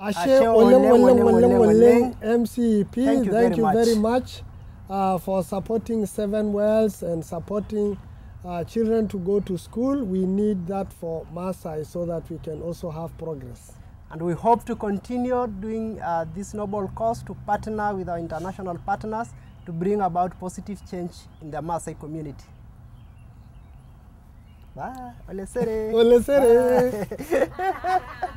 Ashe Ashe Oleng Oleng, Oleng Oleng, Thank you very you much. very much uh, for supporting Seven Wells and supporting uh, children to go to school. We need that for Maasai so that we can also have progress. And we hope to continue doing uh, this noble cause to partner with our international partners to bring about positive change in the Maasai community. Bye. Olesere. Olesere. Bye.